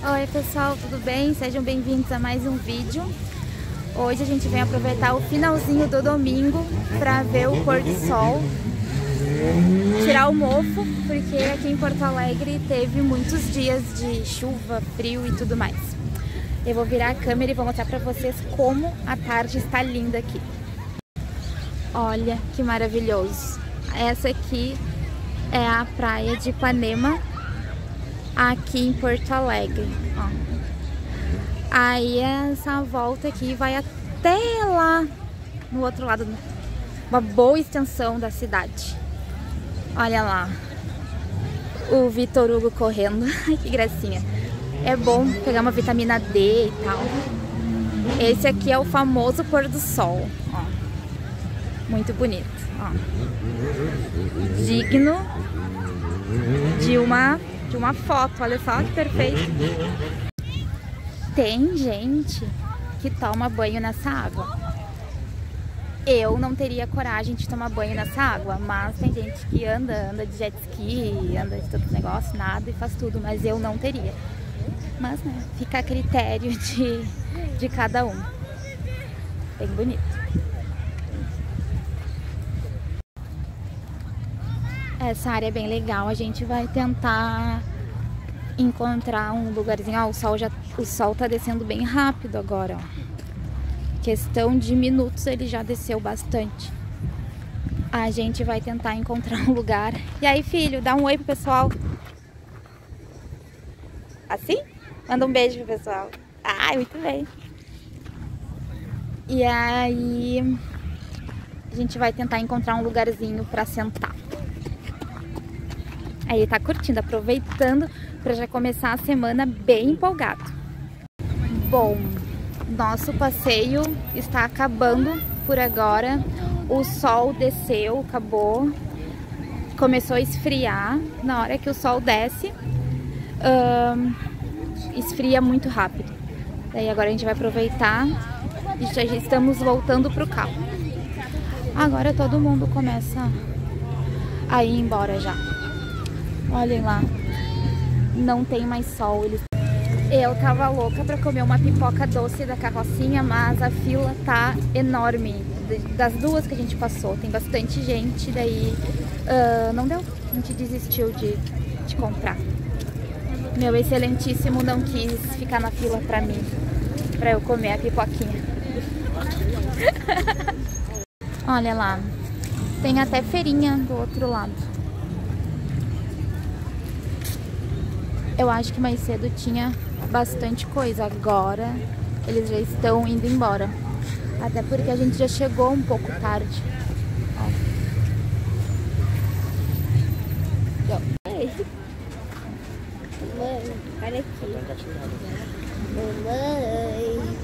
Oi pessoal, tudo bem? Sejam bem-vindos a mais um vídeo. Hoje a gente vem aproveitar o finalzinho do domingo para ver o pôr do sol, tirar o mofo, porque aqui em Porto Alegre teve muitos dias de chuva, frio e tudo mais. Eu vou virar a câmera e vou mostrar para vocês como a tarde está linda aqui. Olha que maravilhoso. Essa aqui é a praia de Ipanema, aqui em Porto Alegre. Ó. Aí essa volta aqui vai até lá no outro lado, uma boa extensão da cidade. Olha lá, o Vitor Hugo correndo, que gracinha. É bom pegar uma vitamina D e tal. Esse aqui é o famoso pôr do sol, ó. Muito bonito, ó. Digno de uma de uma foto. Olha só que perfeito. Tem gente que toma banho nessa água. Eu não teria coragem de tomar banho nessa água, mas tem gente que anda, anda de jet ski, anda de todo negócio, nada e faz tudo, mas eu não teria. Mas né, fica a critério de, de cada um. Bem bonito. Essa área é bem legal, a gente vai tentar encontrar um lugarzinho. Ó, o sol já o sol tá descendo bem rápido agora, ó. Questão de minutos ele já desceu bastante. A gente vai tentar encontrar um lugar. E aí, filho, dá um oi pro pessoal. Assim? Manda um beijo pro pessoal. Ai, muito bem. E aí a gente vai tentar encontrar um lugarzinho para sentar. Aí tá curtindo, aproveitando para já começar a semana bem empolgado. Bom, nosso passeio está acabando por agora. O sol desceu, acabou. Começou a esfriar. Na hora que o sol desce, esfria muito rápido. Daí agora a gente vai aproveitar e já estamos voltando pro carro. Agora todo mundo começa a ir embora já. Olhem lá, não tem mais sol. Eles... Eu tava louca pra comer uma pipoca doce da carrocinha, mas a fila tá enorme. Das duas que a gente passou, tem bastante gente, daí uh, não deu. A gente desistiu de, de comprar. Meu excelentíssimo não quis ficar na fila pra mim, pra eu comer a pipoquinha. Olha lá, tem até feirinha do outro lado. Eu acho que mais cedo tinha bastante coisa. Agora eles já estão indo embora. Até porque a gente já chegou um pouco tarde. Mãe, olha aqui. Mamãe.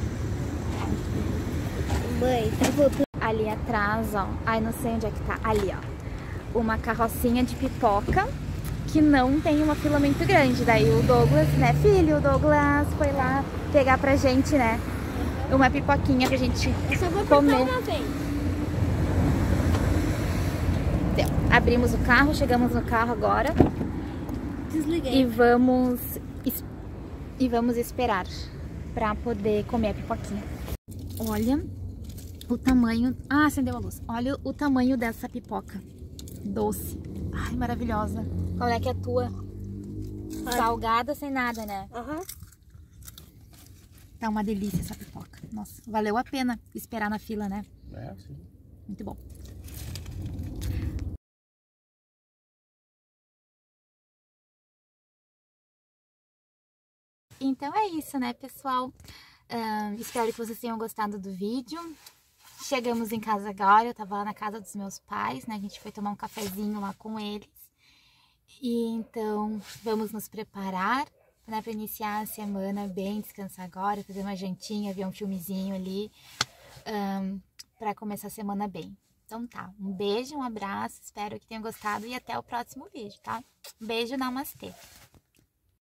Mãe, tá voltando. Ali atrás, ó. Ai, não sei onde é que tá. Ali, ó. Uma carrocinha de pipoca que não tem uma fila muito grande. Daí o Douglas, né, filho, o Douglas foi lá pegar pra gente, né, uma pipoquinha pra gente comer. Então, abrimos o carro, chegamos no carro agora. Desliguei. E vamos e vamos esperar pra poder comer a pipoquinha. Olha o tamanho... Ah, acendeu a luz. Olha o tamanho dessa pipoca. Doce. Ai, maravilhosa. Qual é que é a tua? Ai. Salgada sem nada, né? Aham. Uhum. Tá uma delícia essa pipoca. Nossa, valeu a pena esperar na fila, né? É, sim. Muito bom. Então é isso, né, pessoal? Uh, espero que vocês tenham gostado do vídeo. Chegamos em casa agora, eu tava lá na casa dos meus pais, né? A gente foi tomar um cafezinho lá com eles. E então, vamos nos preparar né, para iniciar a semana bem, descansar agora, fazer uma jantinha, ver um filmezinho ali, um, para começar a semana bem. Então tá, um beijo, um abraço, espero que tenham gostado e até o próximo vídeo, tá? Um beijo, namastê!